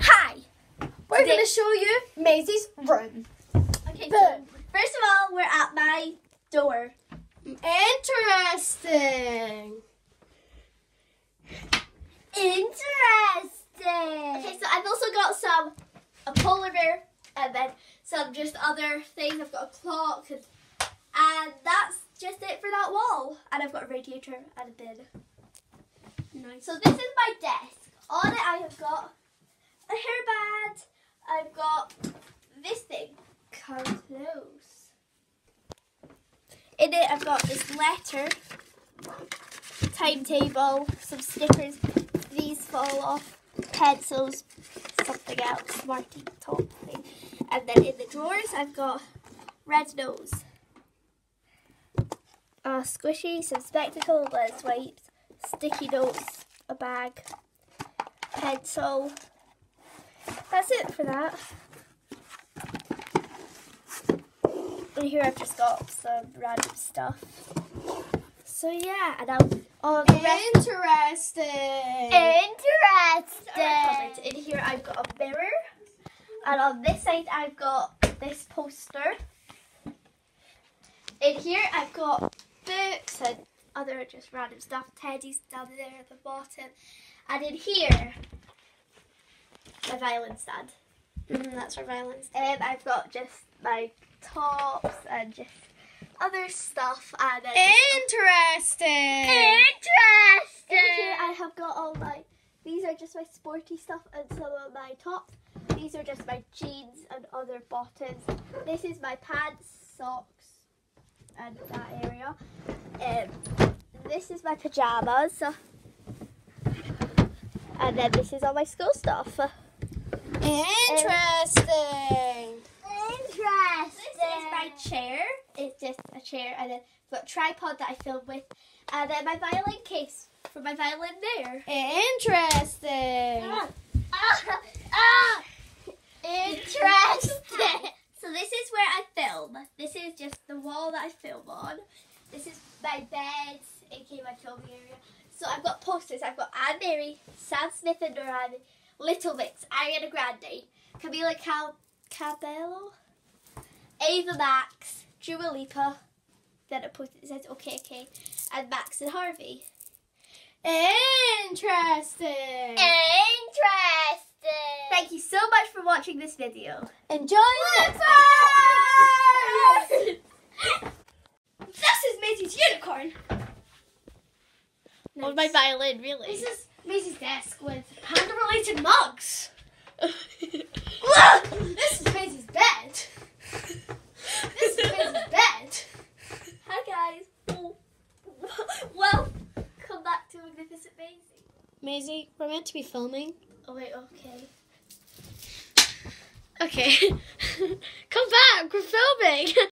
Hi. We're Today- going to show you Maisie's room. Okay, so first of all, we're at my door. Interesting. Interesting. Okay, so I've also got some a polar bear and then some just other things. I've got a clock and, and that's just it for that wall. And I've got a radiator and a bed. Nice. So this is my desk. On it I have got a hairband. I've got this thing. Come close. In it I've got this letter, timetable, some stickers. These fall off, pencils, something else, Smarty top thing. And then in the drawers I've got red nose. A squishy, some spectacles, lens wipes, sticky notes, a bag, pencil. That's it for that. And here I've just got some random stuff. So yeah, and I'll all the rest Interesting. Interesting. In here I've got a mirror. And on this side I've got this poster. In here I've got books and other just random stuff. Teddy's down there at the bottom. And in here, my violin stand. Mm, that's for violence. Um, I've got just my tops and just other stuff. And then Interesting. Interesting. In here I have got all my. These are just my sporty stuff and some of my tops. These are just my jeans and other bottoms. This is my pants, socks, and that area. Um, this is my pajamas. And then this is all my school stuff. Interesting. Interesting. This is my chair. It's just a chair, and then I've got a tripod that I film with, and then my violin case for my violin there. Interesting. Ah, ah, ah. Interesting. so this is where I film. This is just the wall that I film on. This is my bed, aka my filming area. So I've got posters. I've got Anne-Marie, Sam Smith and Duran, Little Mix, Ariana Grande, Camila Cal- Cabello, Ava Max, Dua Lipa. Then a post it says okay, okay, and Max and Harvey. Interesting. Interesting. Thank you so much for watching this video. Enjoy the this is Maisie's unicorn. Nice. Or my violin, really. This is Maisie's desk with panda-related mugs. Look! This is Maisie's bed. This is Maisie's bed. Hi guys. Well, come back to Magnificent Maisie. Maisie, we're meant to be filming. Oh wait, okay. Okay. Come back, we're filming.